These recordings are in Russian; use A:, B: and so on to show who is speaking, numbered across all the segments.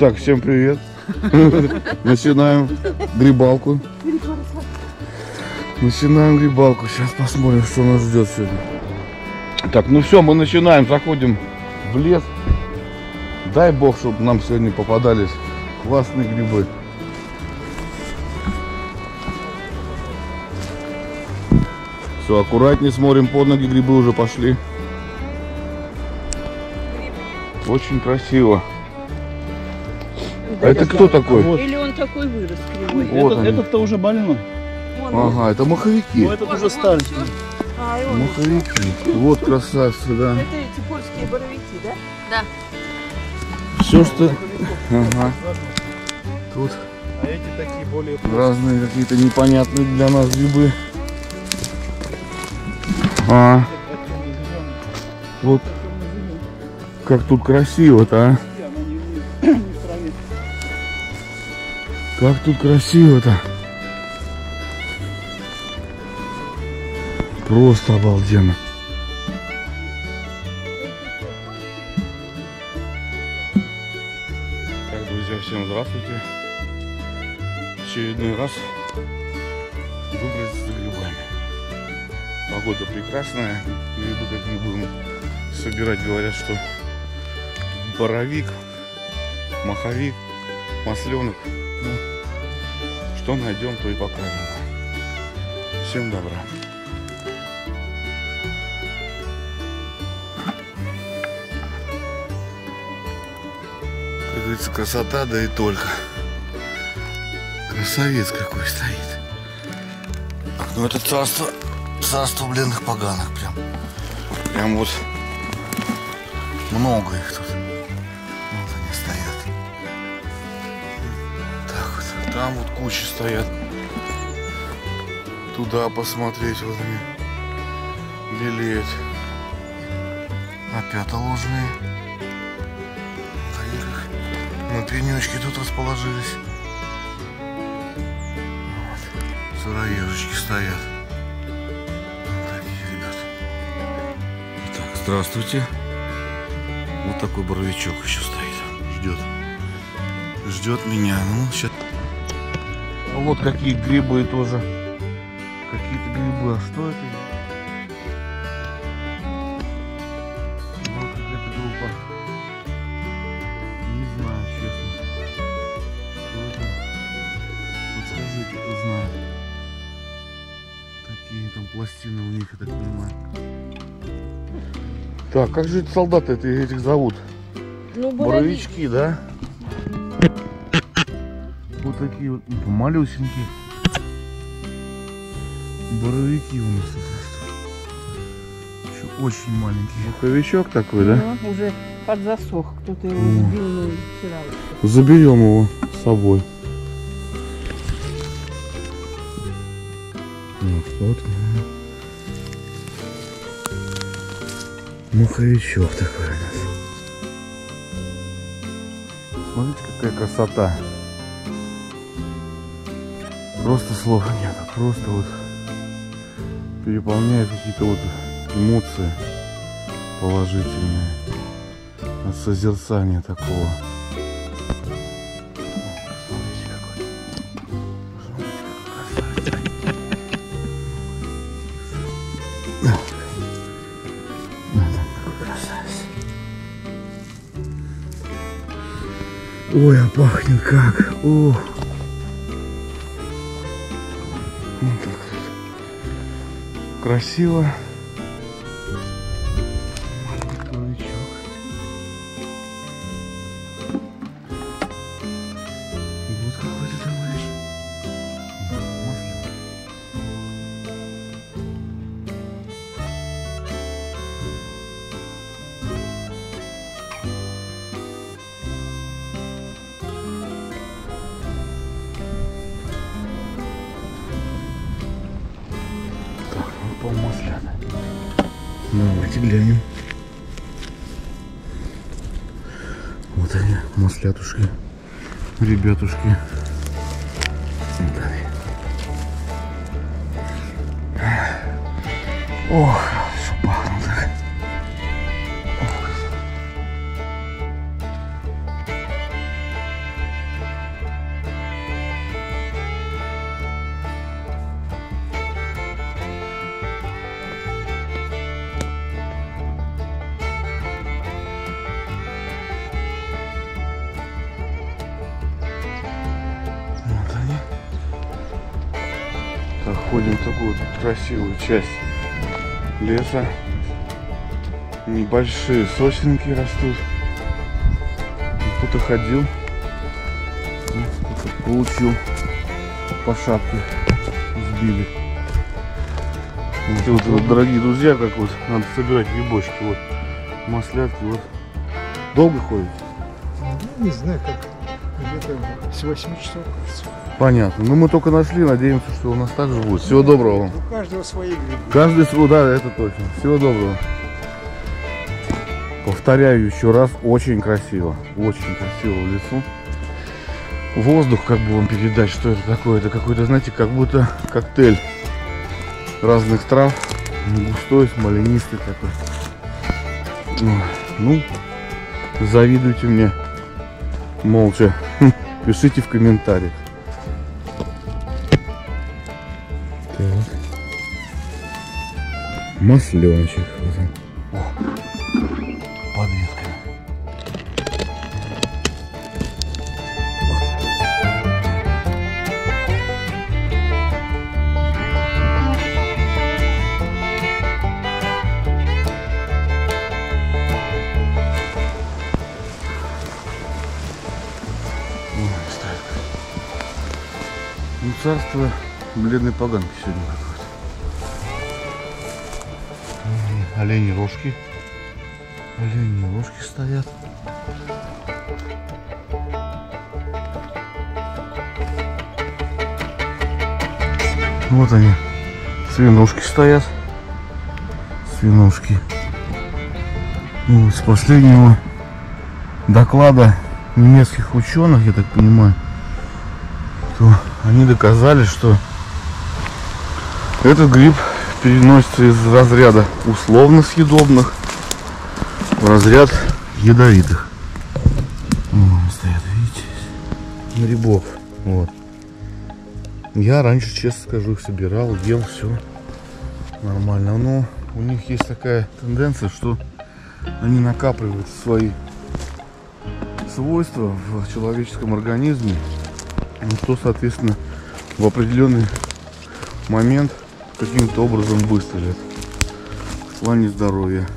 A: Итак, всем привет. Начинаем грибалку. Начинаем грибалку. Сейчас посмотрим, что нас ждет сегодня. Так, ну все, мы начинаем, заходим в лес. Дай бог, чтобы нам сегодня попадались классные грибы. Все, аккуратнее смотрим под ноги, грибы уже пошли. Очень красиво. А это кто такой?
B: Вот.
C: Или он такой вырос кривой?
A: Вот
B: Этот-. Этот-то уже больной.
C: Вон,
A: Ага, это маховики.
B: Ну этот
C: Вот,
B: уже
C: всё. А, и он
A: Маховики. Вот красавцы, да.
C: Это эти польские боровики, да? Да.
A: Все, что... Ага. Тут
B: А эти такие более...
A: разные какие-то непонятные для нас грибы. А, вот как тут красиво-то, а. Как тут красиво-то. Просто обалденно. Так, друзья, всем здравствуйте. Очередной раз выбрались за грибами. Погода прекрасная, грибы как не будем собирать, говорят, что боровик, маховик, масленок. Ну, что найдем, то и покажем. Всем добра. Как говорится, красота, да и только. Красавец какой стоит. Так, ну это царство, царство бледных поганых прям. Прям вот много их тут. Там вот кучи стоят. Туда посмотреть, вот они белеют. Опять ложные. На пенечке тут расположились. Вот. Сыроежечки стоят. Вот такие, ребят. Итак, здравствуйте. Вот такой боровичок еще стоит. Ждет. Ждет меня. Ну, сейчас. Вот какие грибы тоже. Какие-то грибы. А что это? Вот какая-то группа. Не знаю, честно. Что это? Подскажите, кто знает. Такие там пластины у них, я так понимаю. Так, как же эти солдаты этих зовут?
C: Ну.
A: Боровички, да? Такие вот ну, малюсенькие. Боровики у нас. Еще очень маленький. Маховичок такой, да?
C: Ну, уже подзасох. Кто-то его
A: О.
C: сбил ну, вчера.
A: Заберем его с собой. Вот, вот. Маховичок такой у нас. Смотрите, какая красота. Просто слов нет, просто вот переполняет какие-то вот эмоции положительные от созерцания такого. Ой, а пахнет как. Ох. Красиво. Давайте глянем. Вот они, маслятушки, ребятушки. Ох, Заходим в такую вот красивую часть леса. Небольшие сосенки растут. Кто-то ходил, ну, кто-то получил по шапке, сбили. Вот, вот, дорогие друзья, как вот надо собирать грибочки, вот маслятки, вот. Долго ходит?
B: Ну, не знаю, как где-то с 8 часов.
A: Понятно. Ну мы только нашли, надеемся, что у нас так же будет. Всего доброго вам.
B: У каждого свои грибы.
A: Каждый свой, да, это точно. Всего доброго. Повторяю еще раз, очень красиво. Очень красиво в лесу. Воздух, как бы вам передать, что это такое. Это какой-то, знаете, как будто коктейль разных трав. Густой, смоленистый такой. Ой, Ну, завидуйте мне молча. Пишите в комментариях. Масленочек. О, под ветками. Ой, стоит. Ну, царство бледной поганки сегодня Олени рожки. Олени рожки стоят. Вот они. Свинушки стоят. Свинушки. Ну, с последнего доклада немецких ученых, я так понимаю, то они доказали, что этот гриб переносится из разряда условно съедобных в разряд ядовитых. Вон стоят, видите? Грибов. Вот. Я раньше, честно скажу, их собирал, ел, все нормально. Но у них есть такая тенденция, что они накапливают свои свойства в человеческом организме, ну, что, соответственно, в определенный момент каким-то образом выстрелят в плане здоровья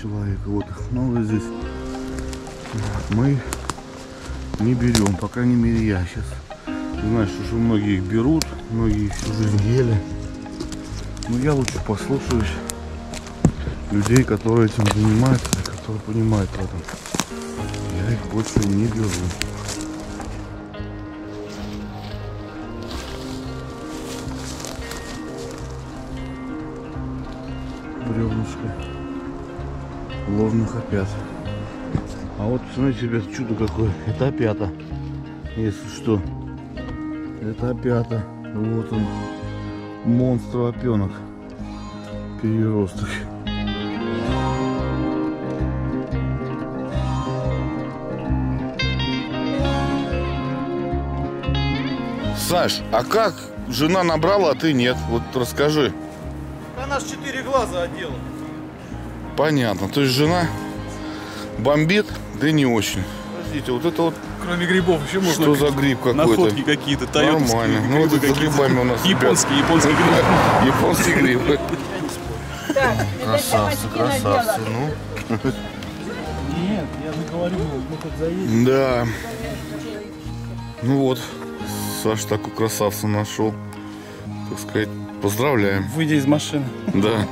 A: человека. Вот их много здесь. Мы не берем, по крайней мере я сейчас. Что уже многие их берут, многие всю жизнь ели. Но я лучше послушаюсь людей, которые этим занимаются, которые понимают в этом. Я их больше не беру. Бревнышко ложных опят. А вот, смотрите, ребят, чудо какое. Это опята. Если что. Это опята. Вот он. Монстр опенок. Переросток. Саш, а как жена набрала, а ты нет? Вот расскажи.
B: Она ж четыре глаза одела.
A: Понятно. То есть жена бомбит, да не очень. Подождите, вот это вот
D: Кроме грибов еще можно
A: что за гриб какой-то?
D: находки какие-то, тойотовские
A: Нормально. Ну,
D: грибы
A: вот это за грибами у нас.
D: Японские, японские грибы.
A: Японские грибы. Красавцы, красавцы. Ну,
B: Нет, я же говорю, мы тут заедем.
A: да. Ну вот, Саш такой красавца нашел. Так сказать, поздравляем.
B: Выйдя из машины.
A: Да.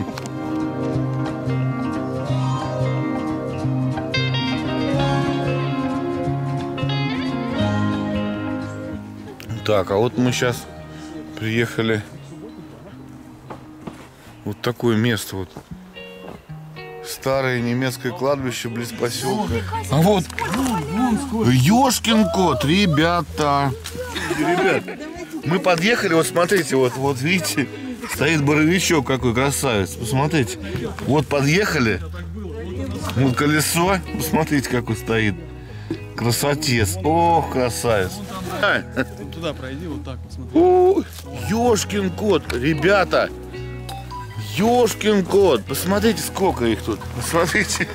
A: Так, а вот мы сейчас приехали вот такое место вот. Старое немецкое кладбище близ поселка. А вот Ёшкин кот, ребята. Ребят, мы подъехали, вот смотрите, вот, вот видите, стоит боровичок какой красавец. Посмотрите. Вот подъехали. Вот колесо. Посмотрите, какой стоит. Красотец. Ох, красавец.
D: Туда пройди, вот так вот смотри.
A: Ёшкин кот, ребята. Ёшкин кот. Посмотрите, сколько их тут. Посмотрите.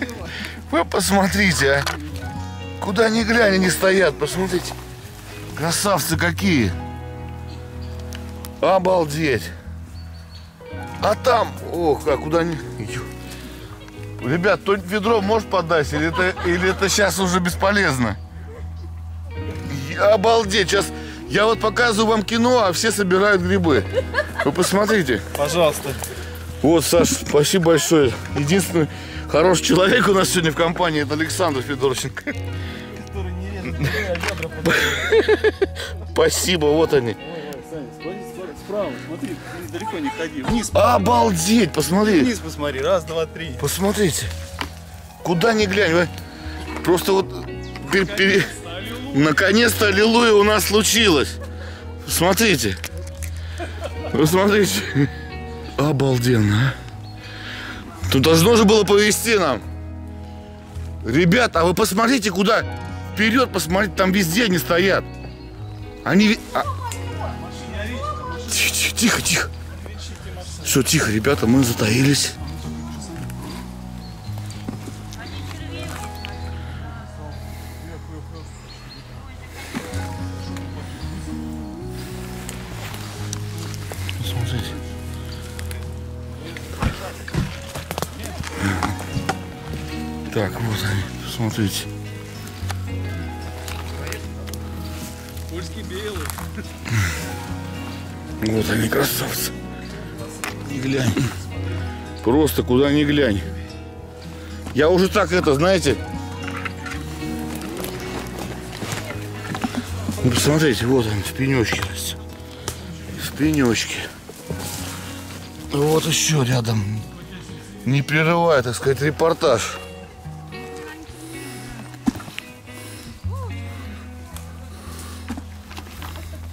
A: Вы посмотрите, а. Куда ни глянь, они стоят. Посмотрите. Красавцы какие. Обалдеть. А там, ох, а куда не... Ребят, кто ведро может подать, или это, или это сейчас уже бесполезно? Я- Обалдеть, сейчас я вот показываю вам кино, а все собирают грибы. Вы посмотрите.
D: Пожалуйста.
A: Вот, Саш, спасибо большое. Единственный хороший человек у нас сегодня в компании, это Александр Федорченко.
D: Который не режет, а
A: Спасибо, вот они.
D: Смотри, далеко не ходи. Вниз,
A: Обалдеть, посмотри.
D: вниз посмотри, раз, два, три.
A: Посмотрите. Куда ни глянь, вы. Просто вот пер- пере- наконец-то аллилуйя у нас случилось. Смотрите. Вы смотрите. Обалденно, а. Тут должно же было повезти нам. Ребята, а вы посмотрите, куда вперед посмотрите, там везде они стоят. Они... ви- Тихо, тихо, тихо, тихо. Все, тихо, ребята, мы затаились. Смотрите. Так, вот они, смотрите.
D: Польский белый.
A: Вот они, красавцы. Не глянь. Просто куда ни глянь. Я уже так это, знаете... Ну, посмотрите, вот они, растет. В пенечке. Вот еще рядом. Не прерывая, так сказать, репортаж.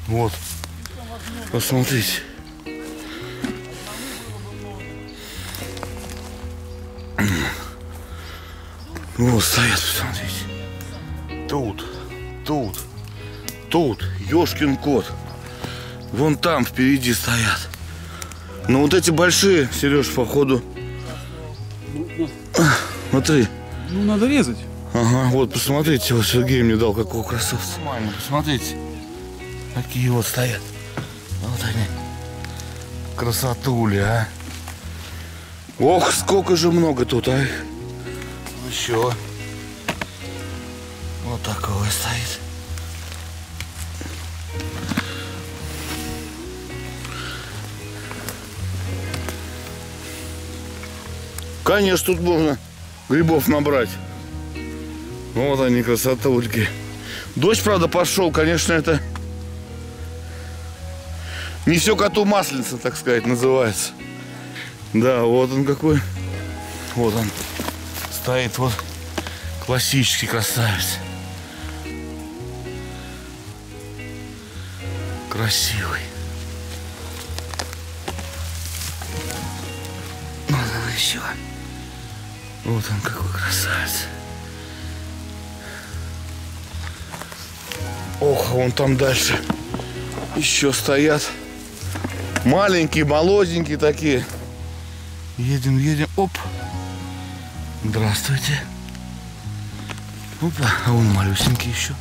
A: Вот. Посмотрите. Вот стоят, посмотрите. Тут, тут, тут, ёшкин кот. Вон там впереди стоят. Но вот эти большие, Сереж, походу. Смотри.
D: Ну, надо резать.
A: Ага, вот посмотрите, вот Сергей мне дал какого красавца. Нормально, посмотрите. Какие вот стоят. Вот они. Красотули, а. Ох, сколько же много тут, а. Еще. Вот такой стоит. Конечно, тут можно грибов набрать. Вот они, красотульки. Дождь, правда, пошел, конечно, это не все коту масленица, так сказать, называется. Да, вот он какой. Вот он. Стоит вот классический красавец. Красивый. Вот он еще. Вот он какой красавец. Ох, вон там дальше еще стоят. Маленькие, молоденькие такие. Едем, едем. Оп. Здравствуйте. Опа, а он малюсенький еще.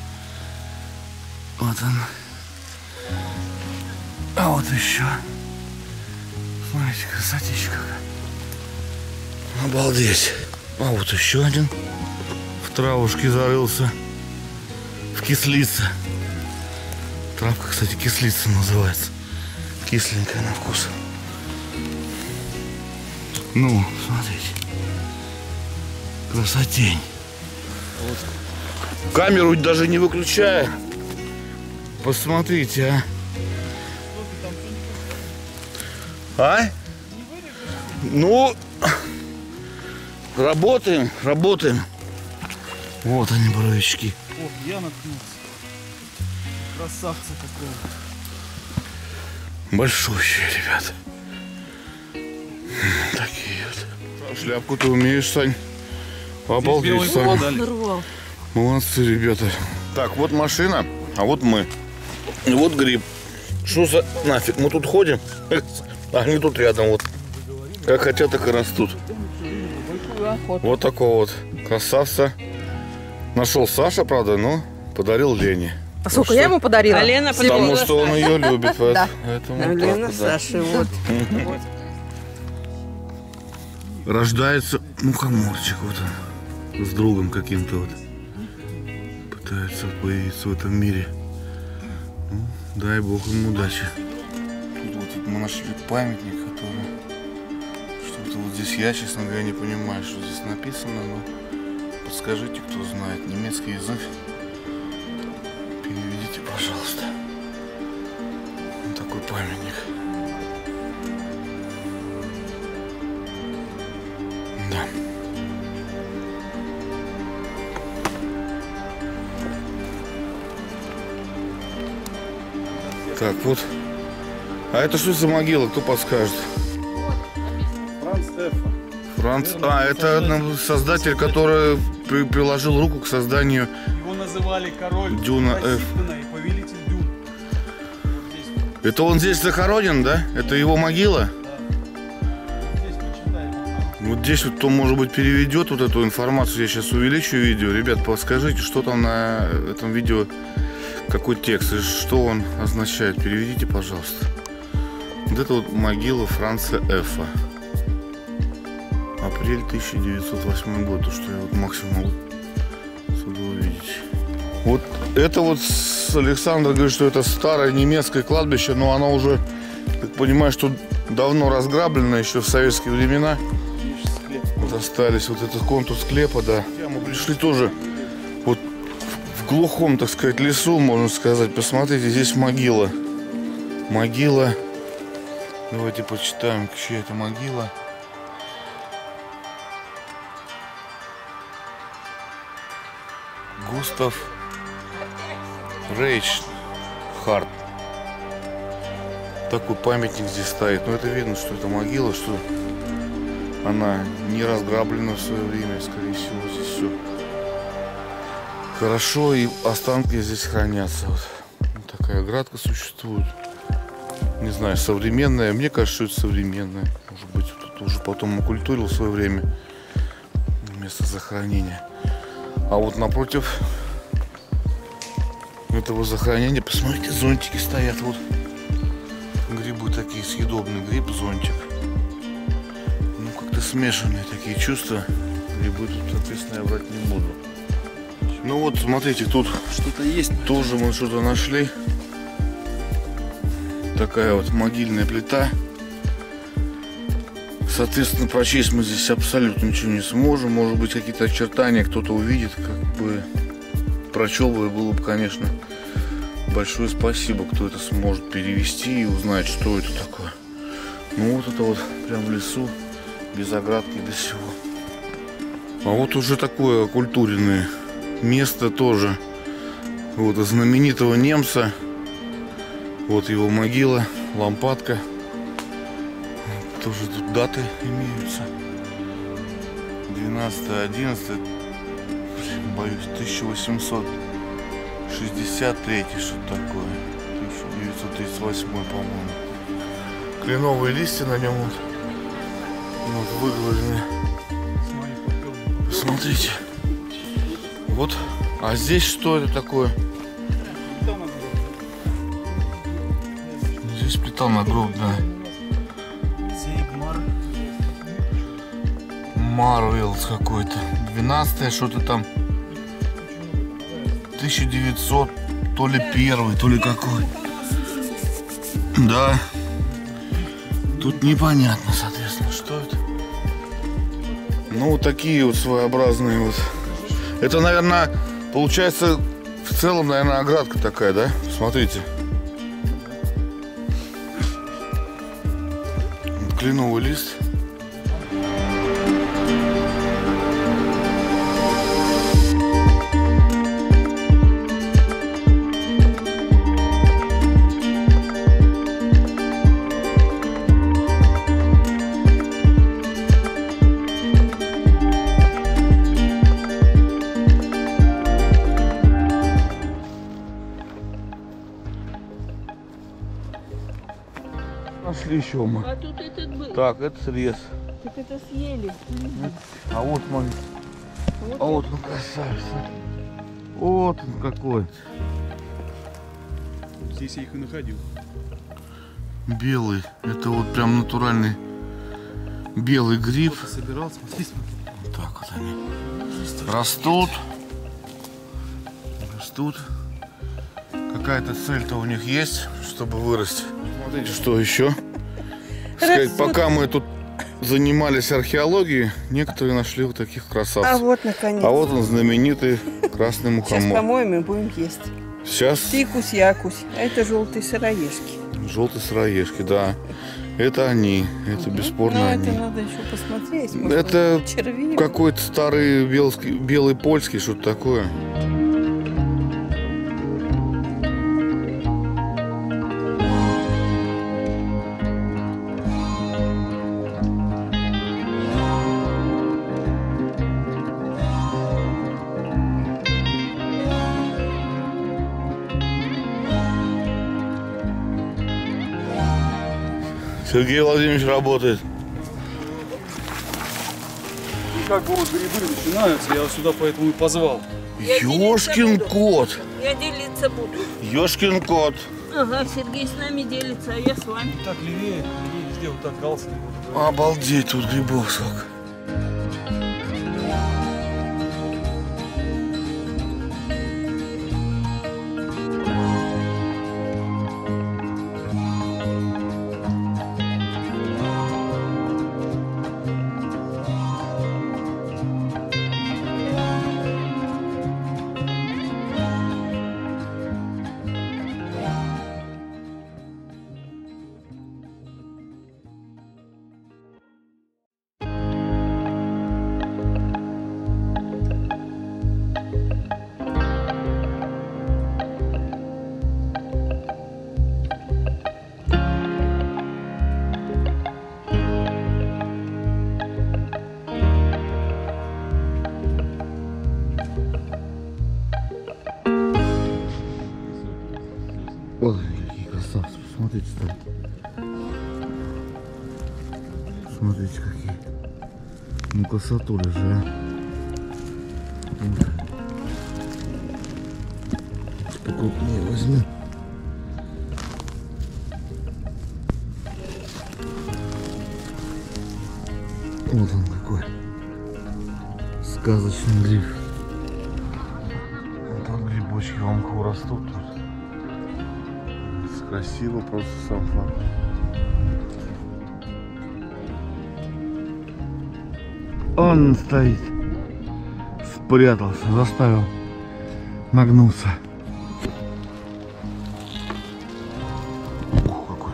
A: Вот он. А вот еще. Смотрите, красотища какая. Обалдеть. А вот еще один. В травушке зарылся. В кислице. Травка, кстати, кислица называется. Кисленькая на вкус. Ну, смотрите. Красотень. Камеру даже не выключая. Посмотрите, а. А? Ну, работаем, работаем. Вот они, боровички.
D: Ох, я наткнулся. Красавца какого.
A: Большущие, ребята. М, Такие вот. Шляпку ты умеешь, Сань? Обалдеть, Сань. Молодцы, ребята. Так, вот машина, а вот мы. И вот гриб. Что за нафиг? Мы тут ходим, а они тут рядом вот. Как хотят, так и растут. Вот такого вот красавца. Нашел Саша, правда, но подарил Лене.
E: А сколько я ему подарила?
C: А Лена
A: Потому что он ее любит. Поэтому
C: А
A: так
C: Лена
A: вот, да.
C: Саше, вот.
A: рождается мухоморчик вот он с другом каким-то вот пытается появиться в этом мире. Ну, дай бог ему удачи. Тут вот мы нашли памятник, который что-то вот здесь я, честно говоря, не понимаю, что здесь написано, но подскажите, кто знает немецкий язык, Вот. А это что за могила, кто подскажет?
D: Франц Эффа.
A: Франц. А, это создатель, который при- приложил руку к созданию.
D: Его называли король
A: Дюна Ф.
D: Пасифина и повелитель дюн.
A: Это он здесь захоронен, да? Это его могила? Вот здесь вот кто, может быть, переведет вот эту информацию. Я сейчас увеличу видео. Ребят, подскажите, что там на этом видео, какой текст и что он означает. Переведите, пожалуйста. Вот это вот могила Франца Эфа. Апрель 1908 год, то, что я вот максимум могу сюда увидеть. Вот это вот с- Александр говорит, что это старое немецкое кладбище, но оно уже, так понимаю, что давно разграблено еще в советские времена. Вот остались вот этот контур склепа, да. Мы пришли тоже глухом, так сказать, лесу, можно сказать. Посмотрите, здесь могила. Могила. Давайте почитаем, чья это могила. Густав Рейчхарт. Такой памятник здесь стоит. Но это видно, что это могила, что она не разграблена в свое время, скорее всего, здесь все хорошо, и останки здесь хранятся. Вот. Такая оградка существует. Не знаю, современная. Мне кажется, что это современная. Может быть, тут уже потом окультурил в свое время место захоронения. А вот напротив этого захоронения, посмотрите, зонтики стоят. Вот грибы такие съедобные. Гриб, зонтик. Ну, как-то смешанные такие чувства. Грибы тут, соответственно, я брать не буду. Ну вот, смотрите, тут
D: Что-то есть.
A: тоже мы что-то нашли. Такая вот могильная плита. Соответственно, прочесть мы здесь абсолютно ничего не сможем. Может быть, какие-то очертания кто-то увидит, как бы прочел бы, было бы, конечно, большое спасибо, кто это сможет перевести и узнать, что это такое. Ну вот это вот прям в лесу, без оградки, без всего. А вот уже такое окультуренное место тоже. Вот знаменитого немца. Вот его могила, лампадка. Тоже тут даты имеются. 12 11 Блин, боюсь, 1863 что-то такое. 1938, по-моему. Кленовые листья на нем вот, вот
D: попёл.
A: Смотрите. Вот. А здесь что это такое? Здесь плита на гроб, да. Марвелс какой-то. 12 что-то там. 1900, то ли первый, то ли какой. Да. Тут непонятно, соответственно, что это. Ну, вот такие вот своеобразные вот. Это, наверное, получается в целом, наверное, оградка такая, да? Смотрите. Кленовый лист. Нашли еще мы.
C: А тут этот был.
A: Так, это срез.
C: Так это съели.
A: А вот смотри.
C: Вот
A: А вот он красавец. Вот он какой.
D: Здесь я их и находил.
A: Белый. Это вот прям натуральный белый гриб.
D: Кто-то собирал, смотри.
A: Вот так вот они растут. Растут. Какая-то цель-то у них есть, чтобы вырасти. Смотрите, что еще. Сказать, пока мы тут занимались археологией, некоторые нашли вот таких
E: А
A: красавцев.
E: вот, наконец.
A: А вот он знаменитый красный
E: Сейчас
A: мухомор.
E: помоем и будем есть.
A: Сейчас
E: Тикусь, якусь. А это желтые сыроежки.
A: желтые сыроежки, да. Это они, это бесспорно
E: Ну,
A: они.
E: это надо еще посмотреть. может,
A: Это. Какой-то старый белский, белый польский, что-то такое. Сергей Владимирович работает.
D: И как бы вот грибы начинаются, я сюда поэтому и позвал.
A: Ёшкин кот.
C: Я делиться буду.
A: Ёшкин кот.
C: Ага, Сергей с нами делится, а я с вами.
D: Так левее, левее везде вот так галстук.
A: Обалдеть, тут грибов сколько. Ну, красотуля же, а. Покрупнее возьму. Вот он какой. Сказочный гриб. Вот тут грибочки в мху растут тут. Красиво просто сам факт. Он стоит. Спрятался, заставил нагнуться. Ух, какой.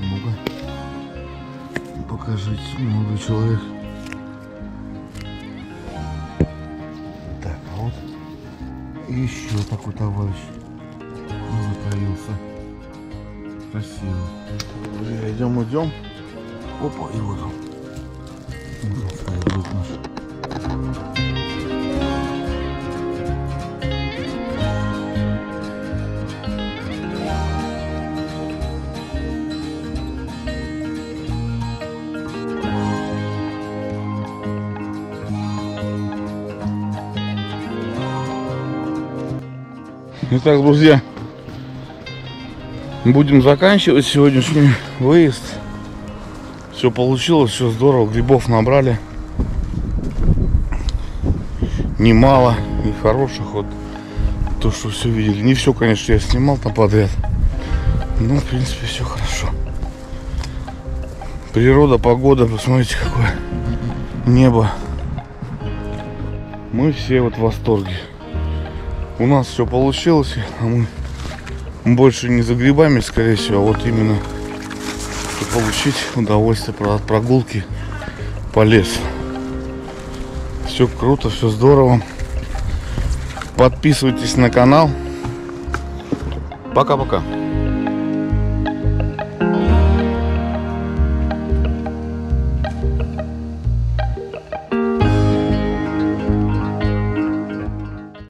A: Ну-ка. Покажите, молодой человек. Так, а вот еще такой товарищ затаился. Красиво. Идем, идем. Опа, и вот он. Итак, друзья, будем заканчивать сегодняшний выезд. Все получилось, все здорово, грибов набрали. Немало и хороших вот. То, что все видели. Не все, конечно, я снимал там подряд. Но, в принципе, все хорошо. Природа, погода, посмотрите, какое небо. Мы все вот в восторге. У нас все получилось, а мы больше не за грибами, скорее всего, а вот именно получить удовольствие от прогулки по лесу. Все круто, все здорово. Подписывайтесь на канал. Пока-пока.